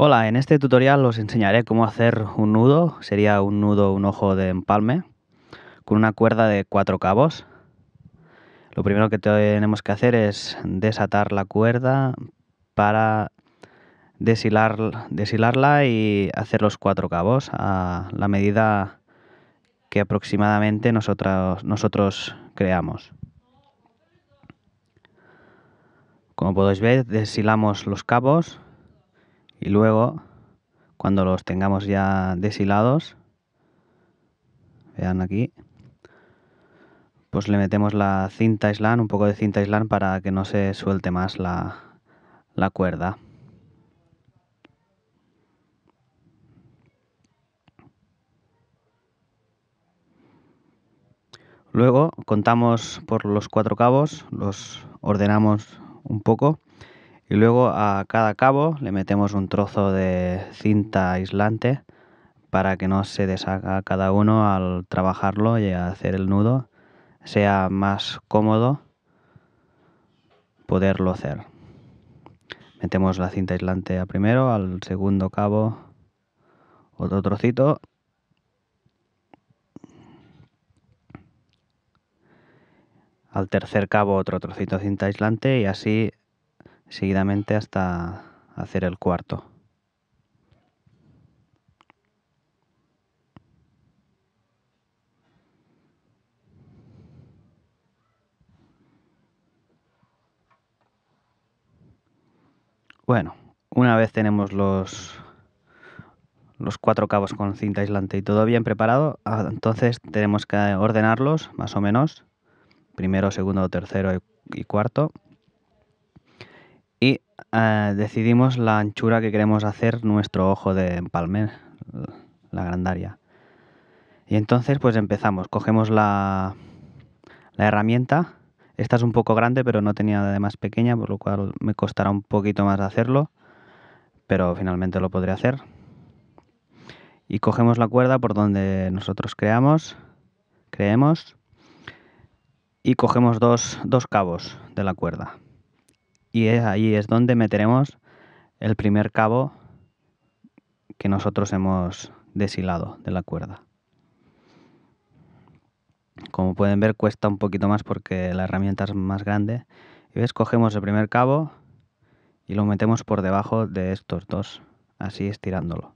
Hola, en este tutorial os enseñaré cómo hacer un nudo, sería un nudo, un ojo de empalme, con una cuerda de cuatro cabos. Lo primero que tenemos que hacer es desatar la cuerda para deshilar, deshilarla y hacer los cuatro cabos a la medida que aproximadamente nosotros, nosotros creamos. Como podéis ver, deshilamos los cabos y luego, cuando los tengamos ya deshilados, vean aquí, pues le metemos la cinta islan, un poco de cinta islan para que no se suelte más la, la cuerda. Luego contamos por los cuatro cabos, los ordenamos un poco y luego a cada cabo le metemos un trozo de cinta aislante para que no se deshaga cada uno al trabajarlo y hacer el nudo sea más cómodo poderlo hacer. Metemos la cinta aislante a primero, al segundo cabo otro trocito al tercer cabo otro trocito de cinta aislante y así seguidamente hasta hacer el cuarto. Bueno, una vez tenemos los, los cuatro cabos con cinta aislante y todo bien preparado, ah, entonces tenemos que ordenarlos más o menos, primero, segundo, tercero y cuarto eh, decidimos la anchura que queremos hacer nuestro ojo de empalme, la grandaria. Y entonces pues empezamos, cogemos la, la herramienta, esta es un poco grande pero no tenía de más pequeña, por lo cual me costará un poquito más hacerlo, pero finalmente lo podré hacer. Y cogemos la cuerda por donde nosotros creamos, creemos, y cogemos dos, dos cabos de la cuerda y ahí es donde meteremos el primer cabo que nosotros hemos deshilado de la cuerda. Como pueden ver cuesta un poquito más porque la herramienta es más grande. Y ves, cogemos el primer cabo y lo metemos por debajo de estos dos, así estirándolo.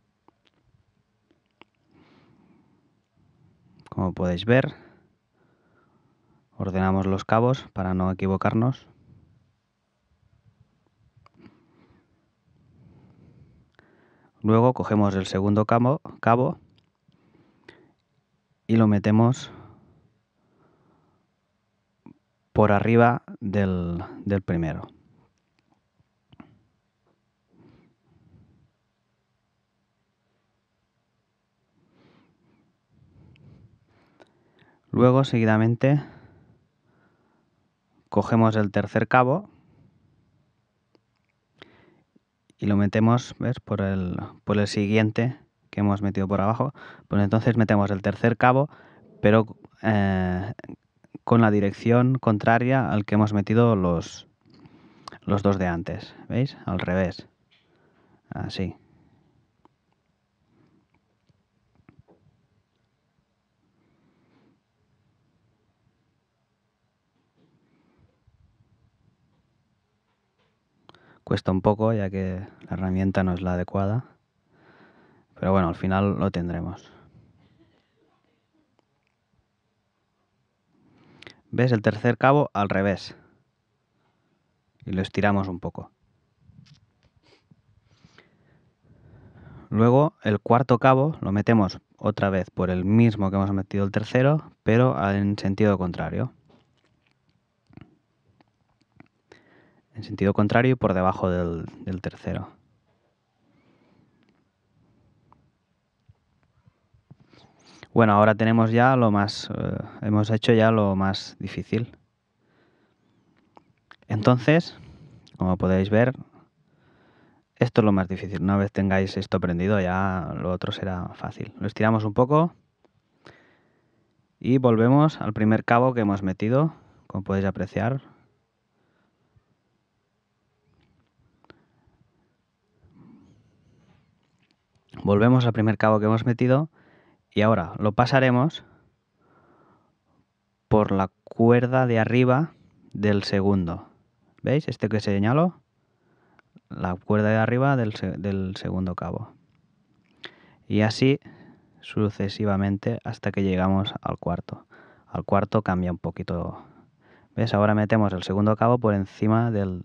Como podéis ver, ordenamos los cabos para no equivocarnos. Luego cogemos el segundo cabo, y lo metemos por arriba del, del primero. Luego, seguidamente, cogemos el tercer cabo y lo metemos ¿ves? Por, el, por el siguiente que hemos metido por abajo. Pues entonces metemos el tercer cabo, pero eh, con la dirección contraria al que hemos metido los, los dos de antes. ¿Veis? Al revés. Así. Cuesta un poco ya que la herramienta no es la adecuada. Pero bueno, al final lo tendremos. ¿Ves el tercer cabo al revés? Y lo estiramos un poco. Luego el cuarto cabo lo metemos otra vez por el mismo que hemos metido el tercero, pero en sentido contrario. En sentido contrario y por debajo del, tercero. Bueno, ahora tenemos ya lo más, eh, hemos hecho ya lo más difícil. Entonces, como podéis ver, esto es lo más difícil. Una vez tengáis esto prendido, ya lo otro será fácil. Lo estiramos un poco y volvemos al primer cabo que hemos metido, como podéis apreciar. Volvemos al primer cabo que hemos metido y ahora lo pasaremos por la cuerda de arriba del segundo. ¿Veis? Este que señalo, la cuerda de arriba del, del segundo cabo. Y así sucesivamente hasta que llegamos al cuarto. Al cuarto cambia un poquito. ¿Ves? Ahora metemos el segundo cabo por encima del,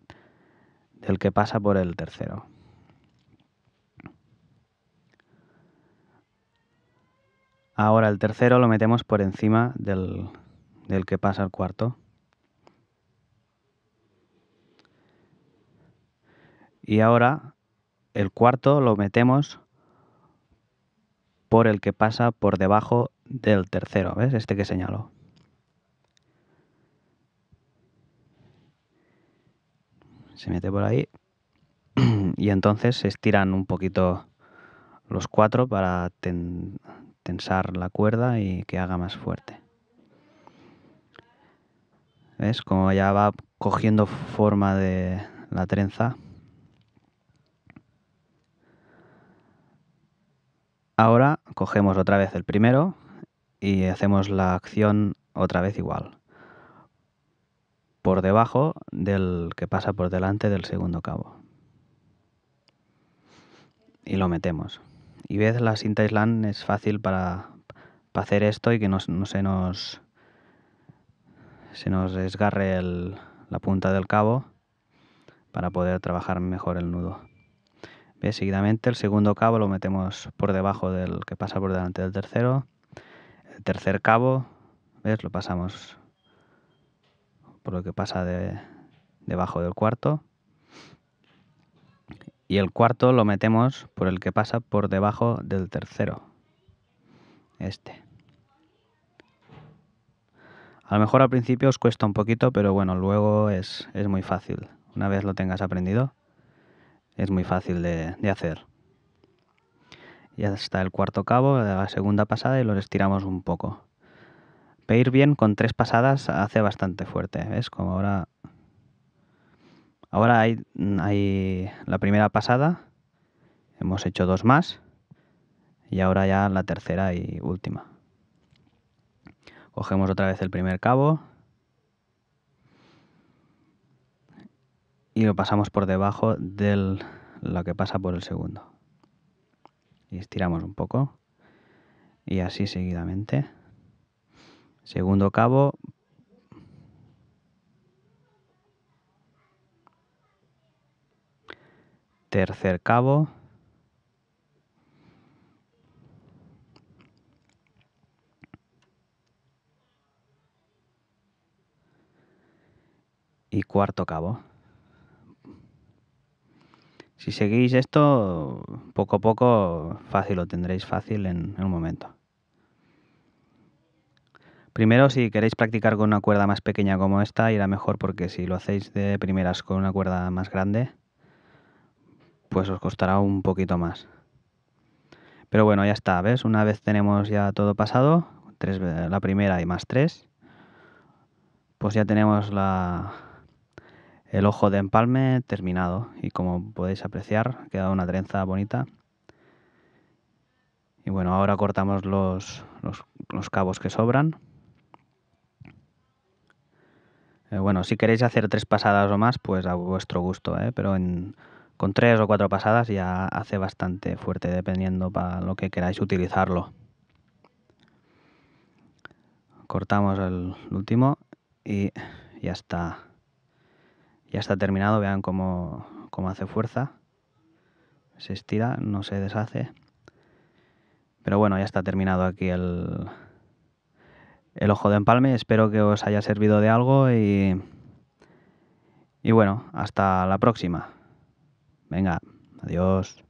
del que pasa por el tercero. Ahora el tercero lo metemos por encima del, del que pasa al cuarto. Y ahora el cuarto lo metemos por el que pasa por debajo del tercero, ¿ves? Este que señalo. Se mete por ahí y entonces se estiran un poquito los cuatro para tensar la cuerda y que haga más fuerte. ¿Ves? Como ya va cogiendo forma de la trenza. Ahora cogemos otra vez el primero y hacemos la acción otra vez igual. Por debajo del que pasa por delante del segundo cabo. Y lo metemos. Y ves, la cinta island es fácil para, hacer esto y que no, se nos se nos desgarre la punta del cabo para poder trabajar mejor el nudo. Seguidamente el segundo cabo lo metemos por debajo del que pasa por delante del tercero. El tercer cabo, ¿ves? Lo pasamos por lo que pasa de, debajo del cuarto. Y el cuarto lo metemos por el que pasa por debajo del tercero. Este. A lo mejor al principio os cuesta un poquito, pero bueno, luego es, muy fácil. Una vez lo tengas aprendido, es muy fácil de, de hacer. Ya está el cuarto cabo de la segunda pasada y lo estiramos un poco. Peir bien con tres pasadas hace bastante fuerte, ¿ves? Como ahora... Ahora hay, la primera pasada, hemos hecho dos más y ahora ya la tercera y última. Cogemos otra vez el primer cabo y lo pasamos por debajo de lo que pasa por el segundo. Y estiramos un poco y así seguidamente. Segundo cabo. Tercer cabo. y cuarto cabo. Si seguís esto, poco a poco fácil lo tendréis fácil en, un momento. Primero, si queréis practicar con una cuerda más pequeña como esta, irá mejor porque si lo hacéis de primeras con una cuerda más grande, pues os costará un poquito más. Pero bueno, ya está, ¿ves? Una vez tenemos ya todo pasado, tres, la primera y más tres, pues ya tenemos la, el ojo de empalme terminado y como podéis apreciar ha quedado una trenza bonita y bueno ahora cortamos los, los, cabos que sobran eh, bueno si queréis hacer tres pasadas o más pues a vuestro gusto ¿eh? pero con tres o cuatro pasadas ya hace bastante fuerte dependiendo para lo que queráis utilizarlo cortamos el último y ya está ya está terminado, vean cómo, hace fuerza. Se estira, no se deshace. Pero bueno, ya está terminado aquí el, el ojo de empalme. Espero que os haya servido de algo y, y bueno, hasta la próxima. Venga, adiós.